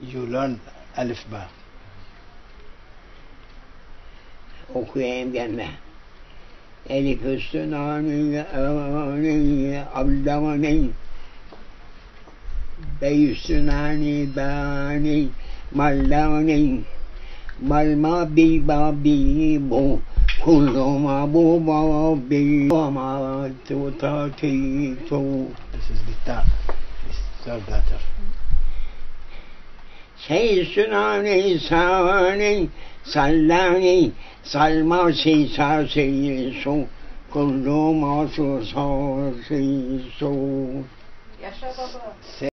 You learn Alif Ba. okuyayım gelme. Elif üstün ani ani abdamani Bey üstün ani bani mallani malma bi ba bi bu kullu ma bu ba bi ma tu ta ti tu This is the third letter. کیسرانی سوانی سلانی سلما سیسا سیسو کلو ما سو سا سیسو